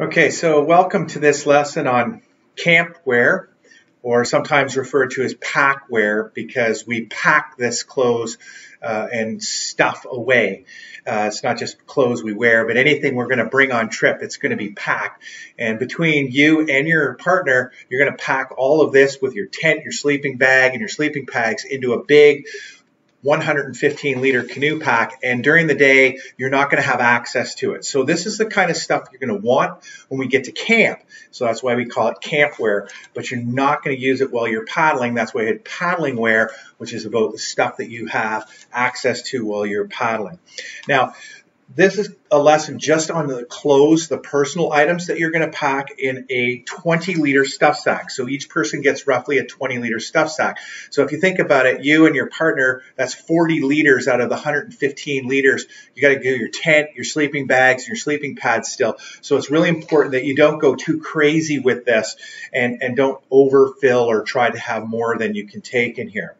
Okay, so welcome to this lesson on camp wear, or sometimes referred to as pack wear, because we pack this clothes uh, and stuff away. Uh, it's not just clothes we wear, but anything we're going to bring on trip, it's going to be packed. And between you and your partner, you're going to pack all of this with your tent, your sleeping bag, and your sleeping bags into a big 115 liter canoe pack and during the day you're not going to have access to it. So this is the kind of stuff you're going to want when we get to camp. So that's why we call it camp wear, but you're not going to use it while you're paddling. That's why we had paddling wear, which is about the stuff that you have access to while you're paddling. Now, this is a lesson just on the clothes, the personal items that you're going to pack in a 20 liter stuff sack. So each person gets roughly a 20 liter stuff sack. So if you think about it, you and your partner, that's 40 liters out of the 115 liters. You got to do your tent, your sleeping bags, your sleeping pads still. So it's really important that you don't go too crazy with this and, and don't overfill or try to have more than you can take in here.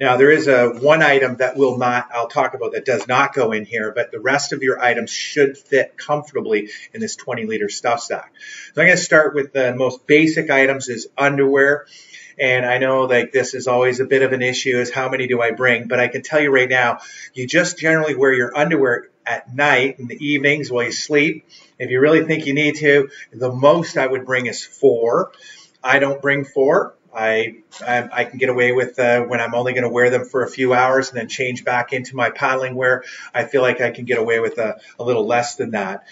Now there is a one item that will not, I'll talk about that does not go in here, but the rest of your items should fit comfortably in this 20 liter stuff sack. So I'm going to start with the most basic items is underwear. And I know like this is always a bit of an issue is how many do I bring, but I can tell you right now, you just generally wear your underwear at night in the evenings while you sleep. If you really think you need to, the most I would bring is four. I don't bring four. I, I, I can get away with uh, when I'm only going to wear them for a few hours and then change back into my paddling wear. I feel like I can get away with a, a little less than that.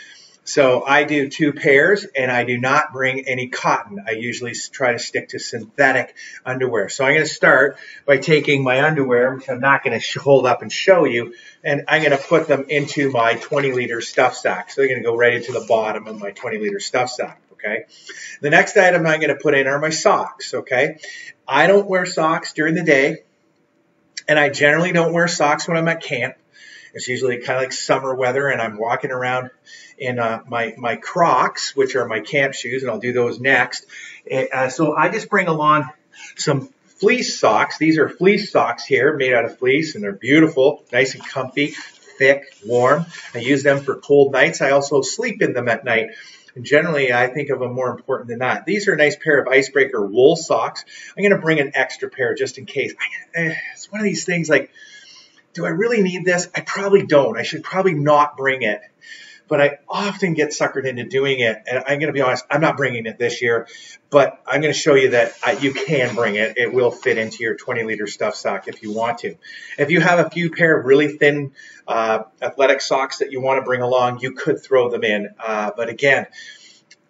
So I do two pairs and I do not bring any cotton. I usually try to stick to synthetic underwear. So I'm going to start by taking my underwear, which I'm not going to hold up and show you, and I'm going to put them into my 20 liter stuff sack. So they're going to go right into the bottom of my 20 liter stuff sack okay? The next item I'm going to put in are my socks, okay? I don't wear socks during the day, and I generally don't wear socks when I'm at camp. It's usually kind of like summer weather, and I'm walking around in uh, my my Crocs, which are my camp shoes, and I'll do those next. Uh, so I just bring along some fleece socks. These are fleece socks here, made out of fleece, and they're beautiful, nice and comfy, thick, warm. I use them for cold nights. I also sleep in them at night. Generally, I think of them more important than that. These are a nice pair of icebreaker wool socks. I'm going to bring an extra pair just in case. Eh, it's one of these things like, do I really need this? I probably don't. I should probably not bring it but I often get suckered into doing it. And I'm going to be honest, I'm not bringing it this year, but I'm going to show you that uh, you can bring it. It will fit into your 20 liter stuff sack if you want to. If you have a few pair of really thin uh, athletic socks that you want to bring along, you could throw them in. Uh, but again,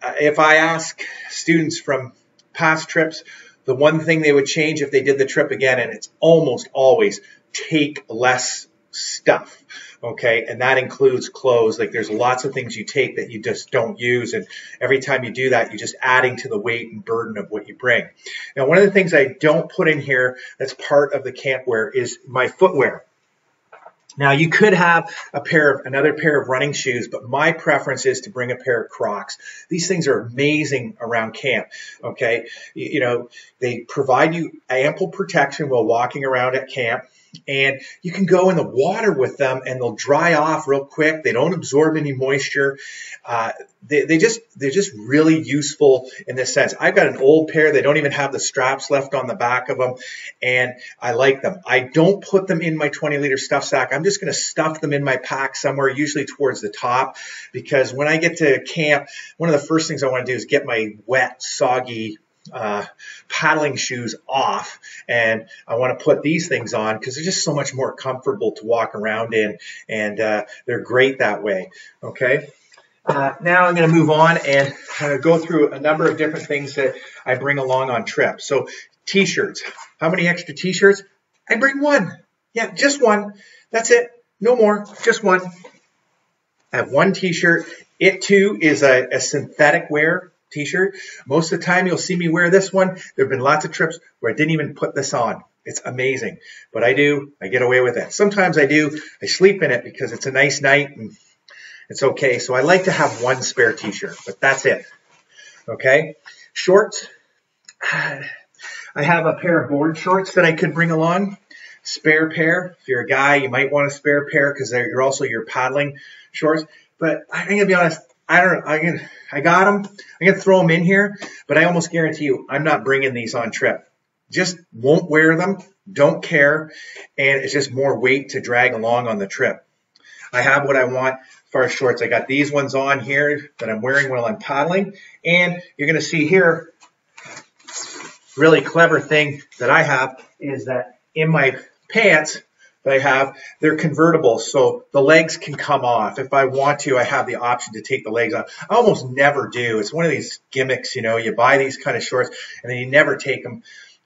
uh, if I ask students from past trips, the one thing they would change if they did the trip again, and it's almost always take less stuff. Okay. And that includes clothes. Like there's lots of things you take that you just don't use. And every time you do that, you're just adding to the weight and burden of what you bring. Now, one of the things I don't put in here that's part of the camp wear is my footwear. Now you could have a pair of another pair of running shoes, but my preference is to bring a pair of Crocs. These things are amazing around camp. Okay. You, you know, they provide you ample protection while walking around at camp and you can go in the water with them and they'll dry off real quick. They don't absorb any moisture. Uh, they, they just they're just really useful in this sense. I've got an old pair. They don't even have the straps left on the back of them, and I like them. I don't put them in my 20 liter stuff sack. I'm just going to stuff them in my pack somewhere, usually towards the top, because when I get to camp, one of the first things I want to do is get my wet, soggy uh, paddling shoes off and I want to put these things on because they're just so much more comfortable to walk around in and uh, they're great that way. Okay. Uh, now I'm going to move on and go through a number of different things that I bring along on trips. So t-shirts. How many extra t-shirts? I bring one. Yeah, just one. That's it. No more. Just one. I have one t-shirt. It too is a, a synthetic wear t-shirt. Most of the time you'll see me wear this one. There have been lots of trips where I didn't even put this on. It's amazing. But I do, I get away with it. Sometimes I do, I sleep in it because it's a nice night and it's okay. So I like to have one spare t-shirt, but that's it. Okay. Shorts. I have a pair of board shorts that I could bring along. Spare pair. If you're a guy, you might want a spare pair because they're also your paddling shorts. But I'm going to be honest, I don't know. I can, I got them. I can throw them in here, but I almost guarantee you, I'm not bringing these on trip. Just won't wear them. Don't care, and it's just more weight to drag along on the trip. I have what I want as far as shorts. I got these ones on here that I'm wearing while I'm paddling, and you're gonna see here. Really clever thing that I have is that in my pants that I have, they're convertible, so the legs can come off. If I want to, I have the option to take the legs off. I almost never do. It's one of these gimmicks, you know, you buy these kind of shorts and then you never take them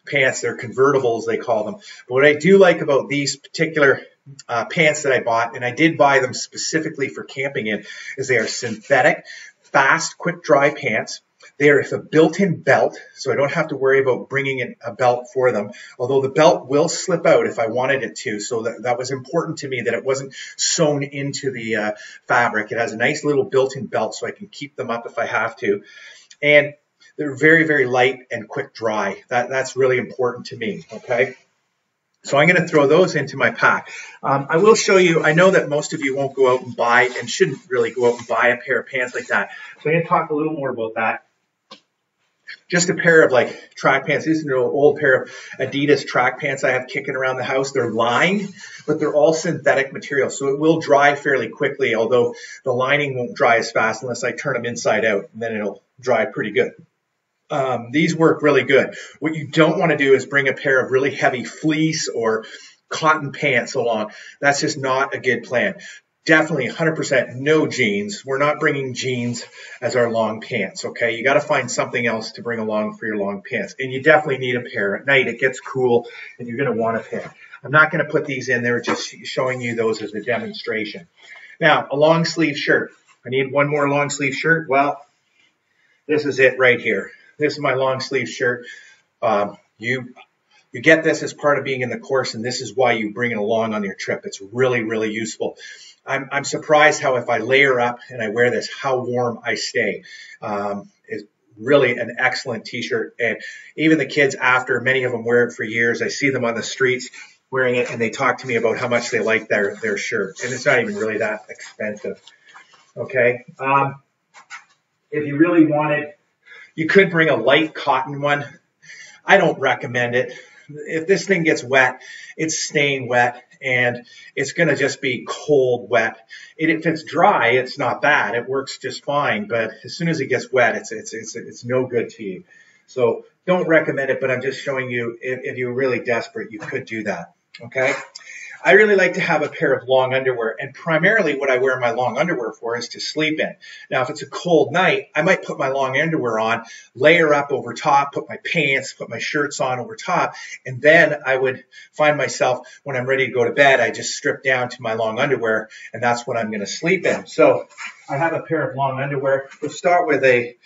pants. They're convertibles, they call them. But what I do like about these particular uh, pants that I bought, and I did buy them specifically for camping in, is they are synthetic, fast, quick dry pants. They are a built-in belt, so I don't have to worry about bringing in a belt for them. Although the belt will slip out if I wanted it to, so that, that was important to me that it wasn't sewn into the uh, fabric. It has a nice little built-in belt, so I can keep them up if I have to. And they're very, very light and quick dry. That, that's really important to me, okay? So I'm going to throw those into my pack. Um, I will show you, I know that most of you won't go out and buy and shouldn't really go out and buy a pair of pants like that. So I'm going to talk a little more about that just a pair of like track pants. These are an old pair of Adidas track pants I have kicking around the house. They're lined, but they're all synthetic material. So it will dry fairly quickly, although the lining won't dry as fast unless I turn them inside out and then it'll dry pretty good. Um, these work really good. What you don't want to do is bring a pair of really heavy fleece or cotton pants along. That's just not a good plan definitely 100% no jeans. We're not bringing jeans as our long pants, okay? You got to find something else to bring along for your long pants. And you definitely need a pair. At night, it gets cool, and you're going to want a pair. I'm not going to put these in there, just showing you those as a demonstration. Now, a long sleeve shirt. I need one more long sleeve shirt. Well, this is it right here. This is my long sleeve shirt. Um, you you get this as part of being in the course, and this is why you bring it along on your trip. It's really, really useful. I'm, I'm surprised how if I layer up and I wear this, how warm I stay. Um, it's really an excellent t-shirt. And even the kids after, many of them wear it for years. I see them on the streets wearing it and they talk to me about how much they like their, their shirt. And it's not even really that expensive. Okay. Um, if you really wanted, you could bring a light cotton one. I don't recommend it. If this thing gets wet, it's staying wet and it's going to just be cold, wet. If it's dry, it's not bad. It works just fine. But as soon as it gets wet, it's, it's, it's, it's no good to you. So don't recommend it, but I'm just showing you if, if you're really desperate, you could do that. Okay. I really like to have a pair of long underwear, and primarily what I wear my long underwear for is to sleep in. Now, if it's a cold night, I might put my long underwear on, layer up over top, put my pants, put my shirts on over top, and then I would find myself when I'm ready to go to bed, I just strip down to my long underwear, and that's what I'm going to sleep in. So I have a pair of long underwear. We'll start with a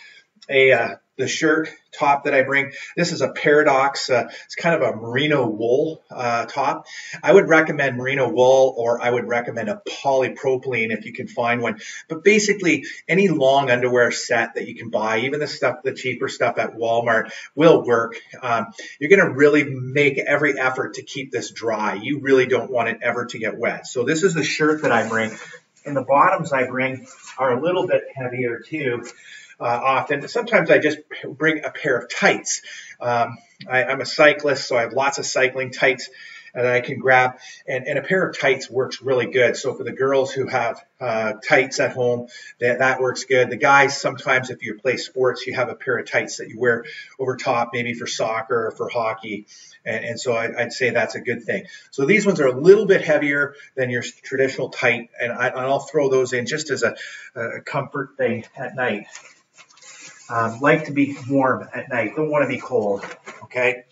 a uh, the shirt top that I bring. This is a Paradox. Uh, it's kind of a merino wool uh, top. I would recommend merino wool or I would recommend a polypropylene if you can find one. But basically, any long underwear set that you can buy, even the stuff, the cheaper stuff at Walmart, will work. Um, you're going to really make every effort to keep this dry. You really don't want it ever to get wet. So this is the shirt that I bring. And the bottoms I bring are a little bit heavier too uh, often. Sometimes I just bring a pair of tights. Um, I, I'm a cyclist, so I have lots of cycling tights that I can grab. And, and a pair of tights works really good. So for the girls who have uh, tights at home, that, that works good. The guys, sometimes if you play sports, you have a pair of tights that you wear over top, maybe for soccer or for hockey. And, and so I, would say that's a good thing. So these ones are a little bit heavier than your traditional tight, and, I, and I'll throw those in just as a, a comfort thing at night. Um, like to be warm at night, don't want to be cold. Okay.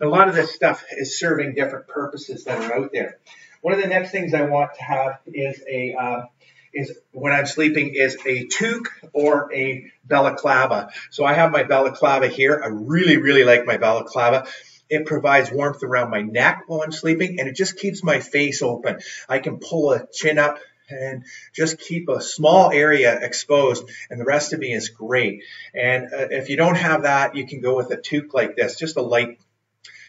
a lot of this stuff is serving different purposes that are out there. One of the next things I want to have is a uh, is when I'm sleeping is a toque or a balaclava. So I have my balaclava here. I really, really like my balaclava. It provides warmth around my neck while I'm sleeping and it just keeps my face open. I can pull a chin up and just keep a small area exposed and the rest of me is great. And uh, if you don't have that, you can go with a toque like this, just a light,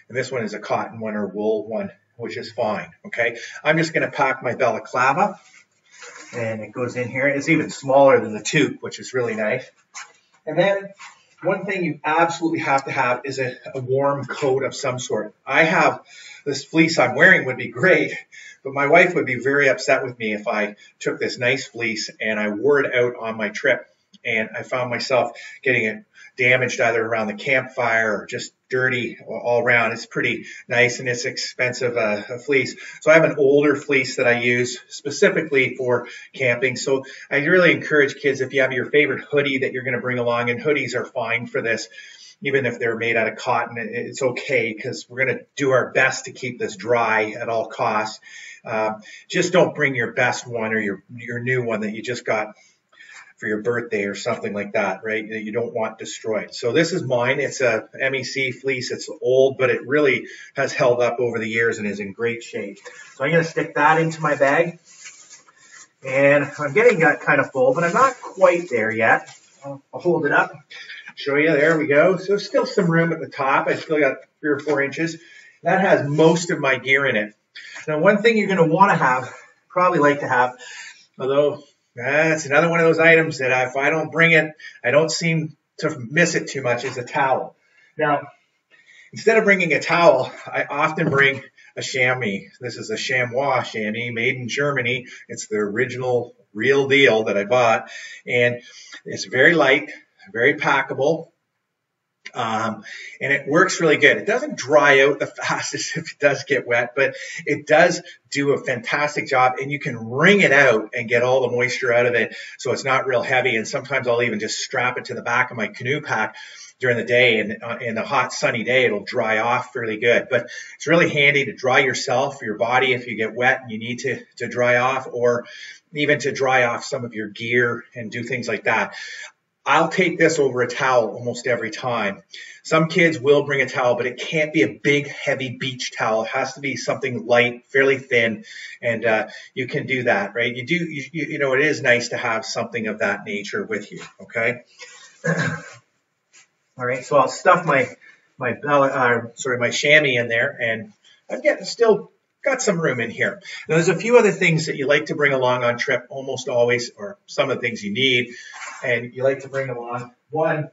and this one is a cotton one or wool one, which is fine. Okay. I'm just going to pack my balaclava and it goes in here. It's even smaller than the toque, which is really nice. And then one thing you absolutely have to have is a, a, warm coat of some sort. I have this fleece I'm wearing would be great, but my wife would be very upset with me if I took this nice fleece and I wore it out on my trip and I found myself getting it damaged either around the campfire or just dirty all around. It's pretty nice and it's expensive uh, a fleece. So I have an older fleece that I use specifically for camping. So I really encourage kids if you have your favorite hoodie that you're going to bring along, and hoodies are fine for this. Even if they're made out of cotton, it's okay because we're going to do our best to keep this dry at all costs. Uh, just don't bring your best one or your your new one that you just got for your birthday or something like that, right? That you don't want destroyed. So this is mine. It's a MEC fleece. It's old, but it really has held up over the years and is in great shape. So I'm going to stick that into my bag. And I'm getting that kind of full, but I'm not quite there yet. I'll, hold it up, show you. There we go. So still some room at the top. I still got three or four inches. That has most of my gear in it. Now, one thing you're going to want to have, probably like to have, although that's another one of those items that if I don't bring it, I don't seem to miss it too much is a towel. Now, instead of bringing a towel, I often bring a chamois. This is a chamois chamois made in Germany. It's the original real deal that I bought. And it's very light, very packable. Um, and it works really good. It doesn't dry out the fastest if it does get wet, but it does do a fantastic job and you can wring it out and get all the moisture out of it so it's not real heavy. And sometimes I'll even just strap it to the back of my canoe pack during the day and uh, in a hot sunny day it'll dry off fairly good but it's really handy to dry yourself your body if you get wet and you need to to dry off or even to dry off some of your gear and do things like that I'll take this over a towel almost every time. Some kids will bring a towel, but it can't be a big, heavy beach towel. It has to be something light, fairly thin, and uh, you can do that, right? You do, you, you know, it is nice to have something of that nature with you. Okay. All right, so I'll stuff my my uh, sorry my chamois in there, and I'm getting still got some room in here. Now, there's a few other things that you like to bring along on trip, almost always, or some of the things you need, and you like to bring along. One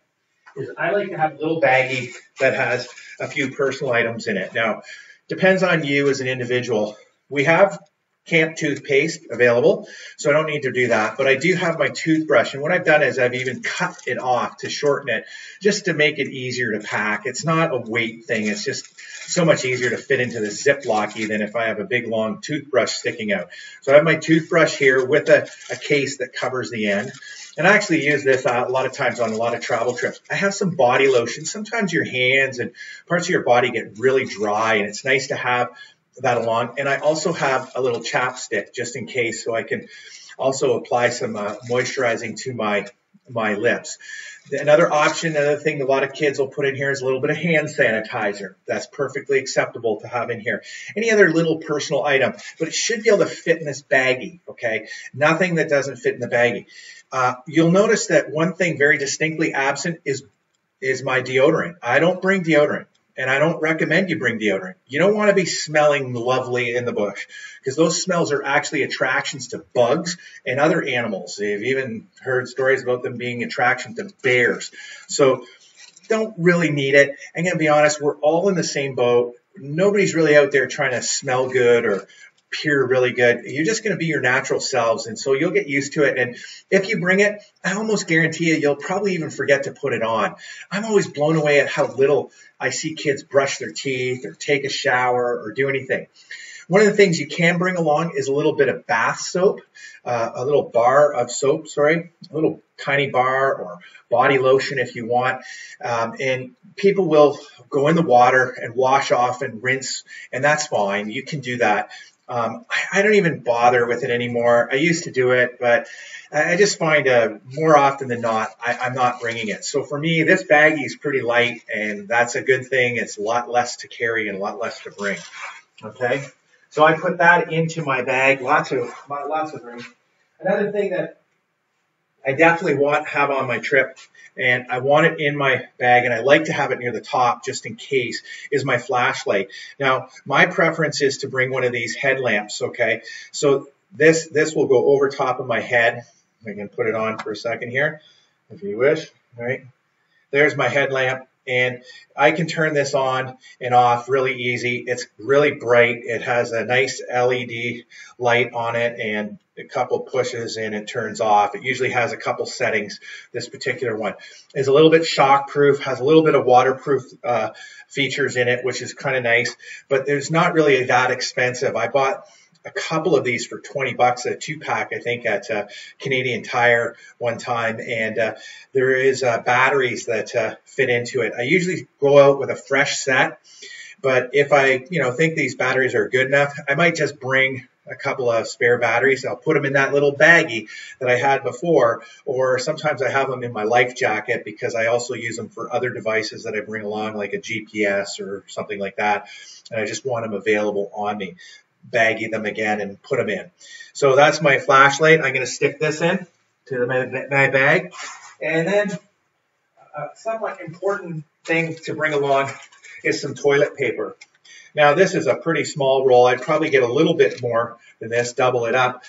is I like to have a little baggie that has a few personal items in it. Now, depends on you as an individual. We have camp toothpaste available, so I don't need to do that. But I do have my toothbrush, and what I've done is I've even cut it off to shorten it, just to make it easier to pack. It's not a weight thing; it's just so much easier to fit into the Ziplocky than if I have a big long toothbrush sticking out. So I have my toothbrush here with a, a case that covers the end. And I actually use this uh, a lot of times on a lot of travel trips. I have some body lotion. Sometimes your hands and parts of your body get really dry, and it's nice to have that along. And I also have a little chapstick just in case, so I can also apply some uh, moisturizing to my my lips. Another option, another thing a lot of kids will put in here is a little bit of hand sanitizer. That's perfectly acceptable to have in here. Any other little personal item, but it should be able to fit in this baggie, okay? Nothing that doesn't fit in the baggie. Uh, you'll notice that one thing very distinctly absent is is my deodorant. I don't bring deodorant and I don't recommend you bring deodorant. You don't want to be smelling lovely in the bush because those smells are actually attractions to bugs and other animals. They've even heard stories about them being attractions to bears. So don't really need it. I'm going to be honest, we're all in the same boat. Nobody's really out there trying to smell good or pure really good. You're just going to be your natural selves. And so you'll get used to it. And if you bring it, I almost guarantee you, you'll probably even forget to put it on. I'm always blown away at how little I see kids brush their teeth or take a shower or do anything. One of the things you can bring along is a little bit of bath soap, uh, a little bar of soap, sorry, a little tiny bar or body lotion if you want. Um, and people will go in the water and wash off and rinse, and that's fine. You can do that. Um, I, I, don't even bother with it anymore. I used to do it, but I just find uh, more often than not, I, am not bringing it. So for me, this baggie is pretty light, and that's a good thing. It's a lot less to carry and a lot less to bring. Okay, so I put that into my bag. Lots of lots of room. Another thing that I definitely want have on my trip and I want it in my bag and I like to have it near the top just in case is my flashlight. Now, my preference is to bring one of these headlamps, okay? So this, this will go over top of my head. I can put it on for a second here if you wish, right? There's my headlamp and I can turn this on and off really easy. It's really bright. It has a nice LED light on it and a couple pushes and it turns off. It usually has a couple settings. This particular one is a little bit shock proof, has a little bit of waterproof uh, features in it, which is kind of nice, but there's not really that expensive. I bought a couple of these for 20 bucks, a two pack, I think, at uh, Canadian Tire one time. And uh, there is uh, batteries that uh, fit into it. I usually go out with a fresh set, but if I, you know, think these batteries are good enough, I might just bring a couple of spare batteries. I'll put them in that little baggie that I had before, or sometimes I have them in my life jacket because I also use them for other devices that I bring along, like a GPS or something like that. And I just want them available on me baggie them again and put them in. So that's my flashlight. I'm going to stick this in to my, my bag. And then uh, a somewhat important thing to bring along is some toilet paper. Now this is a pretty small roll. I'd probably get a little bit more than this, double it up.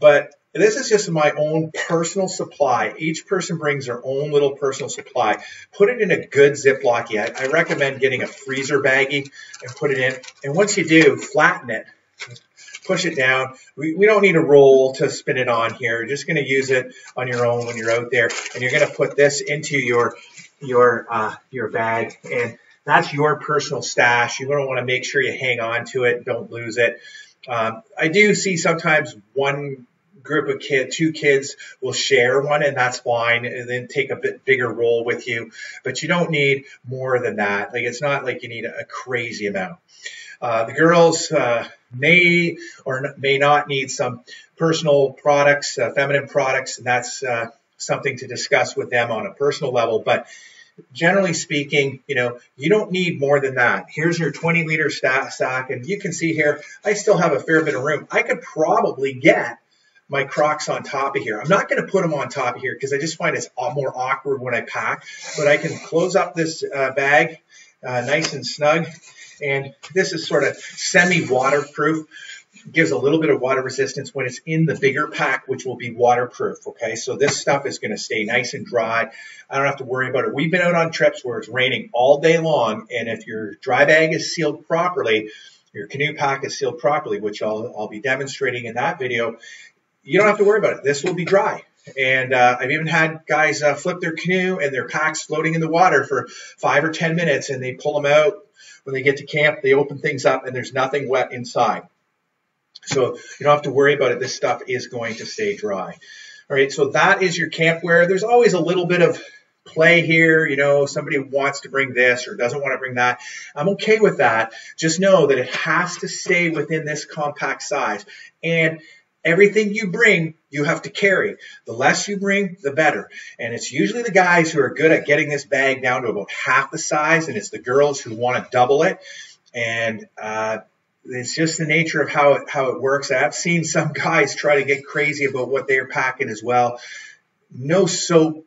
But this is just my own personal supply. Each person brings their own little personal supply. Put it in a good Ziploc. I recommend getting a freezer baggie and put it in. And once you do, flatten it push it down. We, we don't need a roll to spin it on here. You're just going to use it on your own when you're out there. And you're going to put this into your, your, uh, your bag. And that's your personal stash. You don't want to make sure you hang on to it. Don't lose it. Um, I do see sometimes one group of kids, two kids will share one and that's fine and then take a bit bigger roll with you. But you don't need more than that. Like it's not like you need a, a crazy amount. Uh, the girls uh, may or may not need some personal products, uh, feminine products, and that's uh, something to discuss with them on a personal level. But generally speaking, you know, you don't need more than that. Here's your 20 liter stock, and you can see here, I still have a fair bit of room. I could probably get my Crocs on top of here. I'm not going to put them on top of here because I just find it's more awkward when I pack, but I can close up this uh, bag uh, nice and snug and this is sort of semi-waterproof, gives a little bit of water resistance when it's in the bigger pack, which will be waterproof. Okay, so this stuff is going to stay nice and dry. I don't have to worry about it. We've been out on trips where it's raining all day long, and if your dry bag is sealed properly, your canoe pack is sealed properly, which I'll, I'll be demonstrating in that video, you don't have to worry about it. This will be dry. And uh, I've even had guys uh, flip their canoe and their packs floating in the water for five or 10 minutes, and they pull them out when they get to camp, they open things up and there's nothing wet inside. So you don't have to worry about it. This stuff is going to stay dry. All right, so that is your camp. There's always a little bit of play here. You know, somebody wants to bring this or doesn't want to bring that. I'm okay with that. Just know that it has to stay within this compact size. And Everything you bring, you have to carry. The less you bring, the better. And it's usually the guys who are good at getting this bag down to about half the size, and it's the girls who want to double it. And uh, it's just the nature of how it, how it works. I've seen some guys try to get crazy about what they're packing as well. No soap,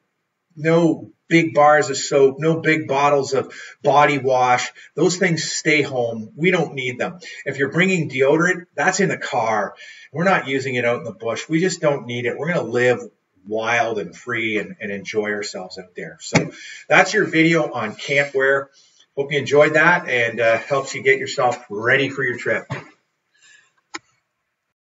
no big bars of soap, no big bottles of body wash. Those things stay home. We don't need them. If you're bringing deodorant, that's in the car. We're not using it out in the bush. We just don't need it. We're going to live wild and free and, and enjoy ourselves out there. So that's your video on campwear. Hope you enjoyed that and uh, helps you get yourself ready for your trip.